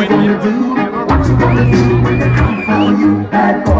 What you do, to you do, when I come for you, bad boy.